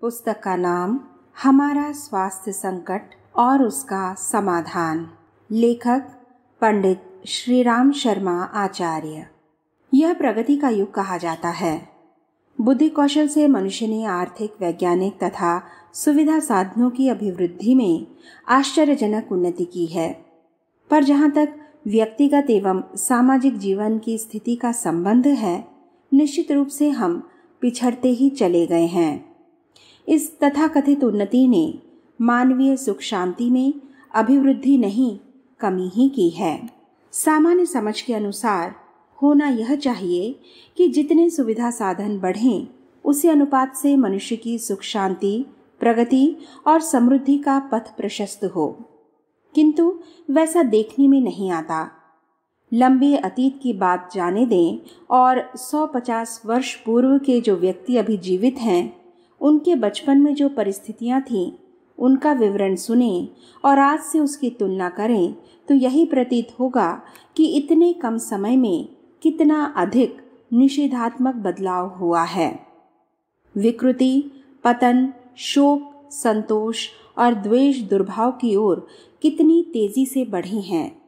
पुस्तक का नाम हमारा स्वास्थ्य संकट और उसका समाधान। लेखक पंडित श्री राम शर्मा आचार्य। यह प्रगति का युग कहा जाता है। बुद्धि कौशल से मनुष्य ने आर्थिक, वैज्ञानिक तथा सुविधा साधनों की अभिवृद्धि में आश्चर्यजनक उन्नति की है। पर जहाँ तक व्यक्तिगत एवं सामाजिक जीवन की स्थिति का संबंध है, निश्चित रूप से हम पिछड़ते ही चले गए हैं। इस तथाकथित उन्नति ने मानवीय सुख शांति में अभिवृद्धि नहीं, कमी ही की है। सामान्य समझ के अनुसार होना यह चाहिए कि जितने सुविधा साधन बढ़ें, उसी अनुपात से मनुष्य की सुख शांति, प्रगति और समृद्धि का पथ प्रशस्त हो। किंतु वैसा देखने में नहीं आता। लंबे अतीत की बात जाने दें और 150 वर्ष पूर्व के जो व्यक्ति अभी जीवित हैं उनके बचपन में जो परिस्थितियाँ थीं, उनका विवरण सुने और आज से उसकी तुलना करें तो यही प्रतीत होगा कि इतने कम समय में कितना अधिक निषेधात्मक बदलाव हुआ है। विकृति, पतन, शोक, संतोष और द्वेष दुर्भाव की ओर कितनी तेज़ी से बढ़ी हैं।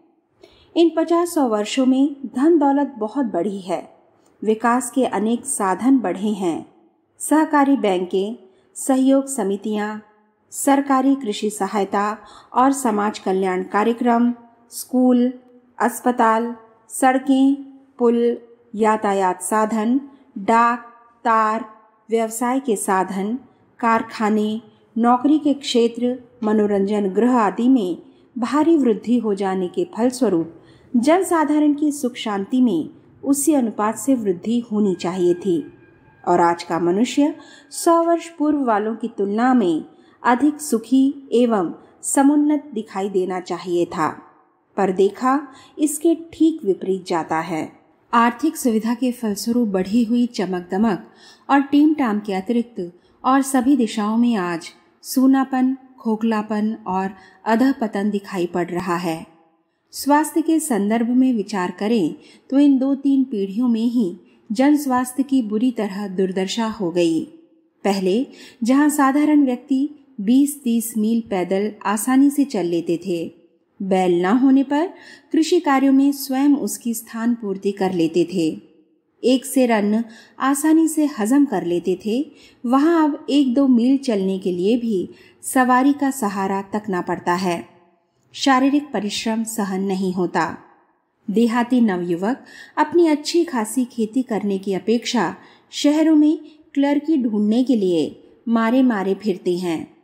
इन पचास सौ वर्षों में धन दौलत बहुत बढ़ी है। विकास के अनेक साधन बढ़े हैं। सहकारी बैंकें, सहयोग समितियाँ, सरकारी कृषि सहायता और समाज कल्याण कार्यक्रम, स्कूल, अस्पताल, सड़कें, पुल, यातायात साधन, डाक, तार, व्यवसाय के साधन, कारखाने, नौकरी के क्षेत्र, मनोरंजन गृह आदि में भारी वृद्धि हो जाने के फलस्वरूप जनसाधारण की सुख शांति में उसी अनुपात से वृद्धि होनी चाहिए थी। और आज का मनुष्य सौ वर्ष पूर्व वालों की तुलना में अधिक सुखी एवं समुन्नत दिखाई देना चाहिए था। पर देखा, इसके ठीक विपरीत जाता है। आर्थिक सुविधा के फलस्वरूप बढ़ी हुई चमक दमक और टीम टाम के अतिरिक्त और सभी दिशाओं में आज सूनापन, खोखलापन और अधः पतन दिखाई पड़ रहा है। स्वास्थ्य के संदर्भ में विचार करें तो इन दो तीन पीढ़ियों में ही जन स्वास्थ्य की बुरी तरह दुर्दशा हो गई। पहले, जहाँ साधारण व्यक्ति 20-30 मील पैदल आसानी से चल लेते थे, बैल न होने पर कृषि कार्यों में स्वयं उसकी स्थान पूर्ति कर लेते थे। एक से अन्न आसानी से हजम कर लेते थे, वहाँ अब एक दो मील चलने के लिए भी सवारी का सहारा तकना पड़ता है। शारीरिक परिश्रम सहन नहीं होता। देहाती नवयुवक अपनी अच्छी खासी खेती करने की अपेक्षा शहरों में क्लर्की ढूँढने के लिए मारे मारे फिरते हैं।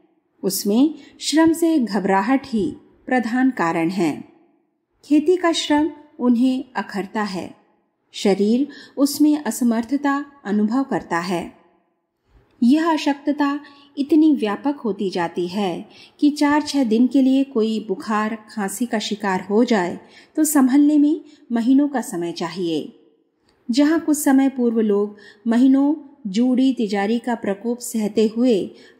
उसमें श्रम से घबराहट ही प्रधान कारण है। खेती का श्रम उन्हें अखरता है। शरीर उसमें असमर्थता अनुभव करता है। यह अशक्तता इतनी व्यापक होती जाती है कि चार छः दिन के लिए कोई बुखार, खांसी का शिकार हो जाए तो संभलने में महीनों का समय चाहिए। जहाँ कुछ समय पूर्व लोग महीनों जूड़ी तिजारी का प्रकोप सहते हुए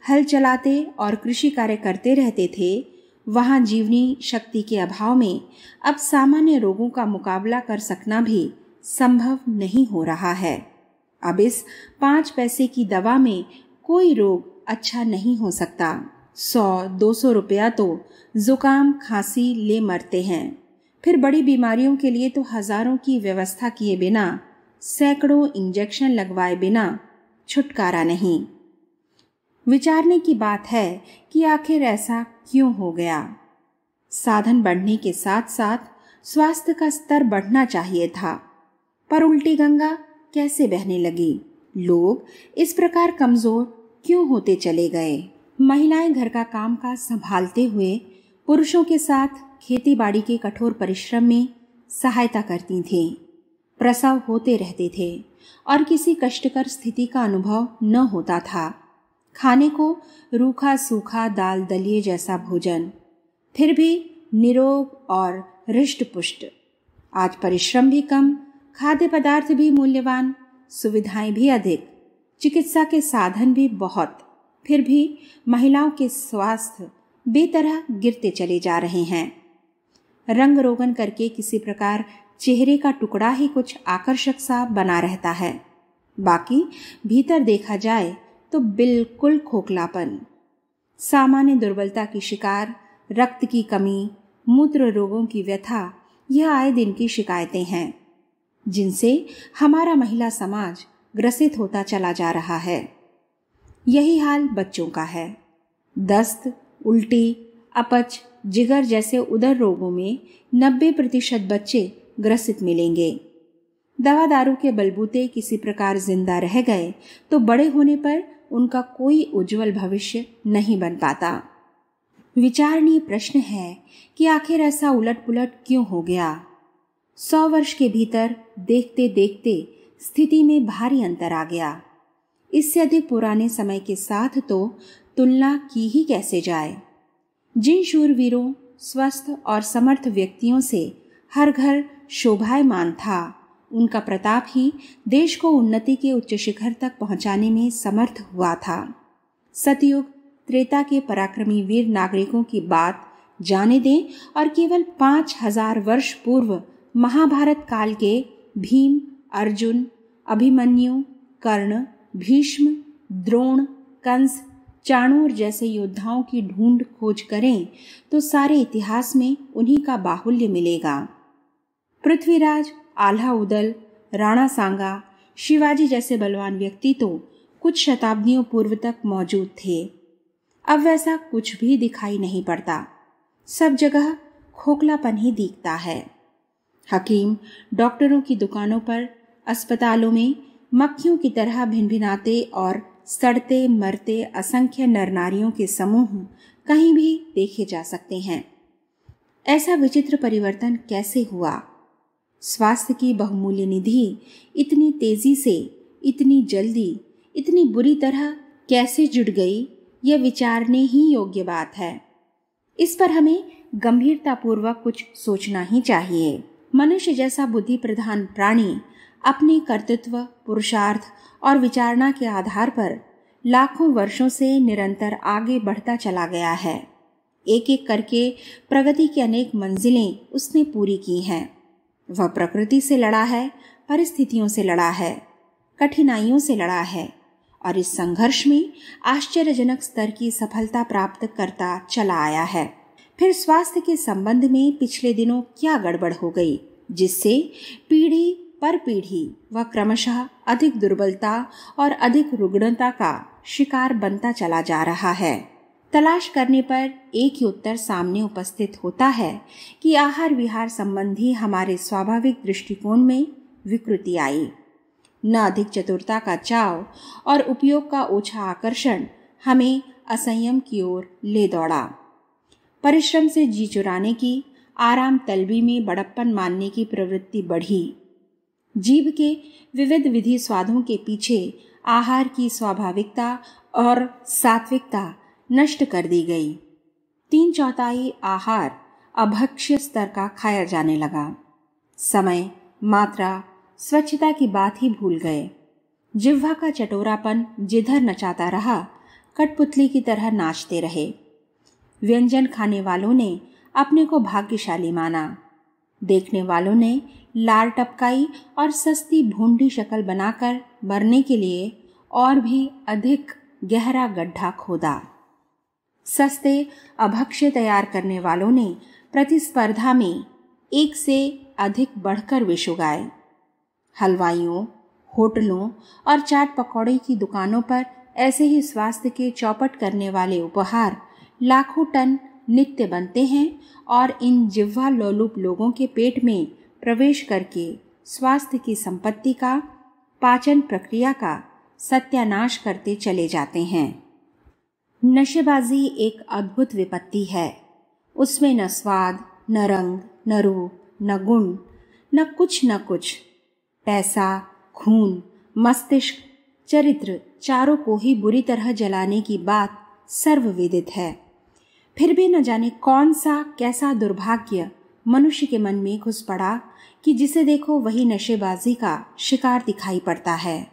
हल चलाते और कृषि कार्य करते रहते थे, वहाँ जीवनी शक्ति के अभाव में अब सामान्य रोगों का मुकाबला कर सकना भी संभव नहीं हो रहा है। अब इस पाँच पैसे की दवा में कोई रोग अच्छा नहीं हो सकता। सौ, दो सौ रुपया तो जुकाम, खांसी ले मरते हैं। फिर बड़ी बीमारियों के लिए तो हज़ारों की व्यवस्था किए बिना, सैकड़ों इंजेक्शन लगवाए बिना छुटकारा नहीं। विचारने की बात है कि आखिर ऐसा क्यों हो गया? साधन बढ़ने के साथ साथ स्वास्थ्य का स्तर बढ़ना चाहिए था। पर उल्टी गंगा कैसे बहने लगी? लोग इस प्रकार कमज़ोर क्यों होते चले गए? महिलाएँ घर का काम काज संभालते हुए पुरुषों के साथ खेती बाड़ी के कठोर परिश्रम में सहायता करती थीं। प्रसव होते रहते थे और किसी कष्टकर स्थिति का अनुभव न होता था। खाने को रूखा सूखा दाल दलिए जैसा भोजन, फिर भी निरोग और हृष्ट पुष्ट आज परिश्रम भी कम खाद्य पदार्थ भी मूल्यवान, सुविधाएँ भी अधिक, चिकित्सा के साधन भी बहुत। फिर भी महिलाओं के स्वास्थ्य बेतरह गिरते चले जा रहे हैं। रंग रोगन करके किसी प्रकार चेहरे का टुकड़ा ही कुछ आकर्षक सा बना रहता है। बाकी भीतर देखा जाए तो बिल्कुल खोखलापन। सामान्य दुर्बलता की शिकार, रक्त की कमी, मूत्र रोगों की व्यथा, यह आए दिन की शिकायतें हैं। जिनसे हमारा महिला समाज ग्रसित होता चला जा रहा है। यही हाल बच्चों का है। दस्त, उल्टी, अपच, जिगर जैसे उदर रोगों में 90 प्रतिशत बच्चे ग्रसित मिलेंगे। दवा दारू के बलबूते किसी प्रकार ज़िंदा रह गए तो बड़े होने पर उनका कोई उज्जवल भविष्य नहीं बन पाता। विचारणीय प्रश्न है कि आखिर ऐसा उलट पुलट क्यों हो गया? सौ वर्ष के भीतर देखते देखते स्थिति में भारी अंतर आ गया। इससे अधिक पुराने समय के साथ तो तुलना की ही कैसे जाए। जिन शूरवीरों, स्वस्थ और समर्थ व्यक्तियों से हर घर शोभायमान था, उनका प्रताप ही देश को उन्नति के उच्च शिखर तक पहुँचाने में समर्थ हुआ था। सतयुग, त्रेता के पराक्रमी वीर नागरिकों की बात जाने दें और केवल पाँच हज़ार वर्ष पूर्व महाभारत काल के भीम, अर्जुन, अभिमन्यु, कर्ण, भीष्म, द्रोण, कंस, चाणूर जैसे योद्धाओं की ढूंढ खोज करें तो सारे इतिहास में उन्हीं का बाहुल्य मिलेगा। पृथ्वीराज आल्हा उदल राणा सांगा, शिवाजी जैसे बलवान व्यक्ति तो कुछ शताब्दियों पूर्व तक मौजूद थे। अब वैसा कुछ भी दिखाई नहीं पड़ता। सब जगह खोखलापन ही दिखता है। हकीम डॉक्टरों की दुकानों पर, अस्पतालों में मक्खियों की तरह भिनभिनाते और सड़ते, मरते असंख्य नर नारियों के समूह कहीं भी देखे जा सकते हैं। ऐसा विचित्र परिवर्तन कैसे हुआ? स्वास्थ्य की बहुमूल्य निधि इतनी तेज़ी से, इतनी जल्दी, इतनी बुरी तरह कैसे जुड़ गई, यह विचारने ही योग्य बात है। इस पर हमें गंभीरतापूर्वक कुछ सोचना ही चाहिए। मनुष्य जैसा बुद्धि प्रधान प्राणी अपने कर्तृत्व, पुरुषार्थ और विचारणा के आधार पर लाखों वर्षों से निरंतर आगे बढ़ता चला गया है। एक एक करके प्रगति की अनेक मंजिलें उसने पूरी की हैं। वह प्रकृति से लड़ा है, परिस्थितियों से लड़ा है, कठिनाइयों से लड़ा है और इस संघर्ष में आश्चर्यजनक स्तर की सफलता प्राप्त करता चला आया है। फिर स्वास्थ्य के संबंध में पिछले दिनों क्या गड़बड़ हो गई, जिससे पीढ़ी पर पीढ़ी वह क्रमशः अधिक दुर्बलता और अधिक रुग्णता का शिकार बनता चला जा रहा है। तलाश करने पर एक ही उत्तर सामने उपस्थित होता है कि आहार विहार संबंधी हमारे स्वाभाविक दृष्टिकोण में विकृति आई। न अधिक चतुरता का चाव और उपयोग का ओछा आकर्षण हमें असंयम की ओर ले दौड़ा। परिश्रम से जी चुराने की, आराम तलबी में बड़प्पन मानने की प्रवृत्ति बढ़ी। जीव के विविध विधि स्वादों के पीछे आहार की स्वाभाविकता और सात्विकता नष्ट कर दी गई। तीन चौथाई आहार अभक्ष्य स्तर का खाया जाने लगा। समय, मात्रा, स्वच्छता की बात ही भूल गए। जिह्वा का चटोरापन जिधर नचाता रहा, कठपुतली की तरह नाचते रहे। व्यंजन खाने वालों ने अपने को भाग्यशाली माना। देखने वालों ने लार टपकाई और सस्ती भूडी शक्ल बनाकर मरने के लिए और भी अधिक गहरा गड्ढा खोदा। सस्ते अभक्ष्य तैयार करने वालों ने प्रतिस्पर्धा में एक से अधिक बढ़कर विष उगाए। हलवाइयों, होटलों और चाट पकौड़े की दुकानों पर ऐसे ही स्वास्थ्य के चौपट करने वाले उपहार लाखों टन नित्य बनते हैं और इन जिह्वा लोलुप लोगों के पेट में प्रवेश करके स्वास्थ्य की संपत्ति का, पाचन प्रक्रिया का सत्यानाश करते चले जाते हैं। नशेबाजी एक अद्भुत विपत्ति है। उसमें न स्वाद, न रंग, न रूप, न गुण, न कुछ न कुछ। पैसा, खून, मस्तिष्क, चरित्र चारों को ही बुरी तरह जलाने की बात सर्वविदित है। फिर भी न जाने कौन सा कैसा दुर्भाग्य मनुष्य के मन में घुस पड़ा कि जिसे देखो वही नशेबाजी का शिकार दिखाई पड़ता है।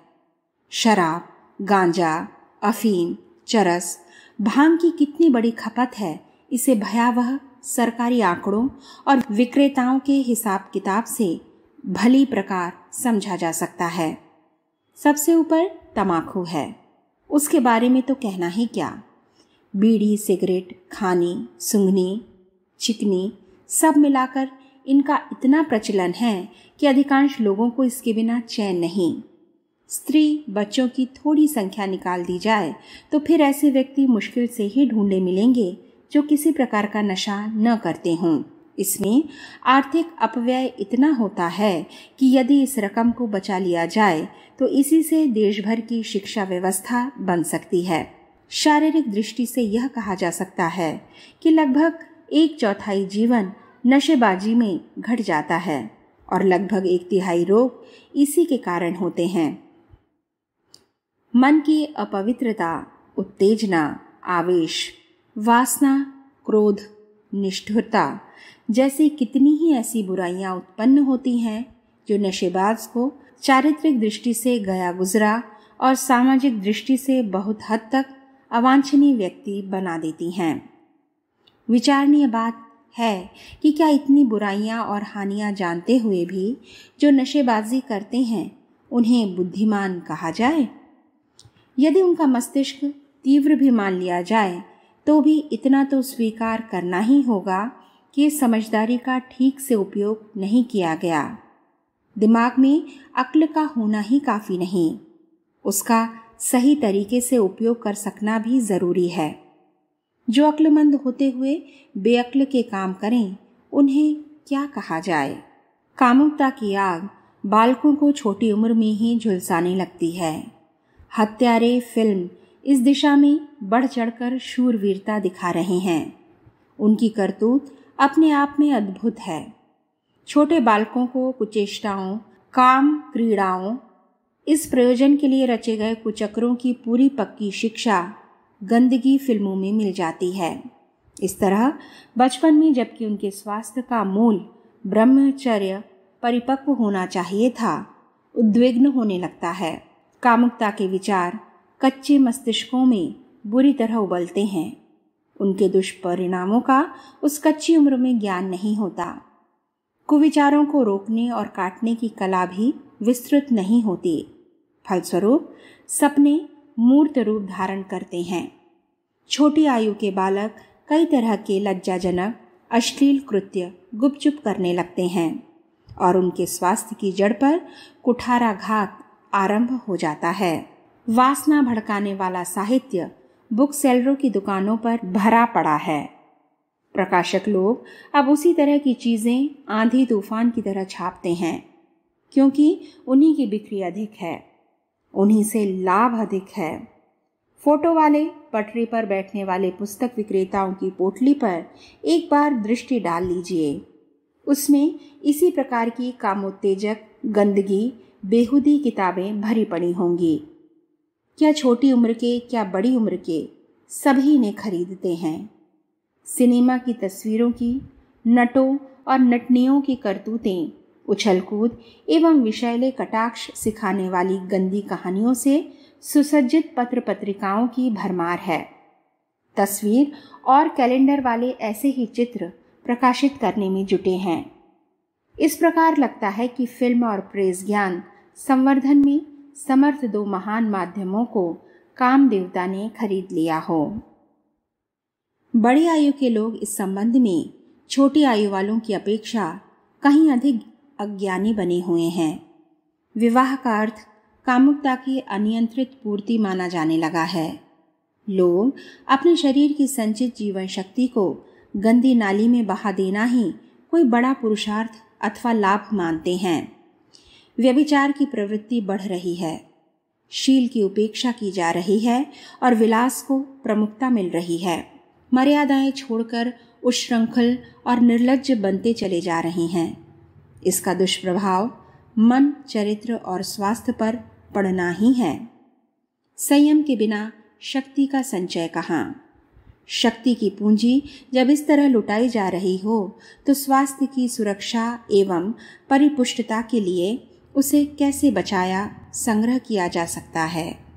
शराब, गांजा, अफीम, चरस, भाँग की कितनी बड़ी खपत है, इसे भयावह सरकारी आंकड़ों और विक्रेताओं के हिसाब किताब से भली प्रकार समझा जा सकता है। सबसे ऊपर तमाकू है। उसके बारे में तो कहना ही क्या? बीड़ी, सिगरेट, खानी सुंगनी चिकनी, सब मिलाकर इनका इतना प्रचलन है कि अधिकांश लोगों को इसके बिना चैन नहीं। स्त्री बच्चों की थोड़ी संख्या निकाल दी जाए तो फिर ऐसे व्यक्ति मुश्किल से ही ढूंढे मिलेंगे, जो किसी प्रकार का नशा न करते हों। इसमें आर्थिक अपव्यय इतना होता है कि यदि इस रकम को बचा लिया जाए तो इसी से देश भर की शिक्षा व्यवस्था बन सकती है। शारीरिक दृष्टि से यह कहा जा सकता है कि लगभग एक चौथाई जीवन नशेबाजी में घट जाता है और लगभग एक तिहाई रोग इसी के कारण होते हैं। मन की अपवित्रता, उत्तेजना, आवेश, वासना, क्रोध, निष्ठुरता जैसी कितनी ही ऐसी बुराइयाँ उत्पन्न होती हैं जो नशेबाज को चारित्रिक दृष्टि से गया गुजरा और सामाजिक दृष्टि से बहुत हद तक अवांछनीय व्यक्ति बना देती हैं। विचारणीय बात है कि क्या इतनी बुराइयाँ और हानियाँ जानते हुए भी जो नशेबाजी करते हैं, उन्हें बुद्धिमान कहा जाए? यदि उनका मस्तिष्क तीव्र भी मान लिया जाए तो भी इतना तो स्वीकार करना ही होगा कि समझदारी का ठीक से उपयोग नहीं किया गया। दिमाग में अक्ल का होना ही काफ़ी नहीं। उसका सही तरीके से उपयोग कर सकना भी ज़रूरी है। जो अक्लमंद होते हुए बेअक्ल के काम करें, उन्हें क्या कहा जाए? कामुकता की आग बालकों को छोटी उम्र में ही झुलसाने लगती है। हत्यारे, फ़िल्म इस दिशा में बढ़ चढ़कर शूरवीरता दिखा रहे हैं। उनकी करतूत अपने आप में अद्भुत है। छोटे बालकों को कुचेष्टाओं, काम, क्रीड़ाओं इस प्रयोजन के लिए रचे गए कुचक्रों की पूरी पक्की शिक्षा गंदगी फ़िल्मों में मिल जाती है। इस तरह, बचपन में जबकि उनके स्वास्थ्य का मूल ब्रह्मचर्य परिपक्व होना चाहिए था, उद्विग्न होने लगता है। कामुकता के विचार कच्चे मस्तिष्कों में बुरी तरह उबलते हैं। उनके दुष्परिणामों का उस कच्ची उम्र में ज्ञान नहीं होता। कुविचारों को रोकने और काटने की कला भी विस्तृत नहीं होती। फलस्वरूप, सपने मूर्त रूप धारण करते हैं। छोटी आयु के बालक कई तरह के लज्जाजनक, अश्लील कृत्य गुपचुप करने लगते हैं और उनके स्वास्थ्य की जड़ पर कुठाराघात आरंभ हो जाता है। वासना भड़काने वाला साहित्य बुक सेलरों की दुकानों पर भरा पड़ा है। प्रकाशक लोग अब उसी तरह की चीज़ें आंधी तूफ़ान की तरह छापते हैं। क्योंकि उन्हीं की बिक्री अधिक है। उन्हीं से लाभ अधिक है। फ़ोटो वाले, पटरी पर बैठने वाले पुस्तक विक्रेताओं की पोटली पर एक बार दृष्टि डाल लीजिए। उसमें इसी प्रकार की कामोत्तेजक, गंदगी, बेहुदी किताबें भरी पड़ी होंगी। क्या छोटी उम्र के, क्या बड़ी उम्र के सभी ने खरीदते हैं। सिनेमा की तस्वीरों की, नटों और नटनियों की करतूतें उछलकूद एवं विषैले कटाक्ष सिखाने वाली गंदी कहानियों से सुसज्जित पत्र पत्रिकाओं की भरमार है। तस्वीर और कैलेंडर वाले ऐसे ही चित्र प्रकाशित करने में जुटे हैं। इस प्रकार लगता है कि फ़िल्म और प्रेस ज्ञान संवर्धन में समर्थ दो महान माध्यमों को काम देवता ने खरीद लिया हो। बड़ी आयु के लोग इस संबंध में छोटी आयु वालों की अपेक्षा कहीं अधिक अज्ञानी बने हुए हैं। विवाह का अर्थ कामुकता की अनियंत्रित पूर्ति माना जाने लगा है। लोग अपने शरीर की संचित जीवन शक्ति को गंदी नाली में बहा देना ही कोई बड़ा पुरुषार्थ अथवा लाभ मानते हैं। व्यभिचार की प्रवृत्ति बढ़ रही है। शील की उपेक्षा की जा रही है और विलास को प्रमुखता मिल रही है। मर्यादाएँ छोड़कर उश्रृंखल और निर्लज बनते चले जा रहे हैं। इसका दुष्प्रभाव मन, चरित्र और स्वास्थ्य पर पड़ना ही है। संयम के बिना शक्ति का संचय कहाँ? शक्ति की पूंजी जब इस तरह लुटाई जा रही हो तो स्वास्थ्य की सुरक्षा एवं परिपुष्टता के लिए उसे कैसे बचाया, संग्रह किया जा सकता है?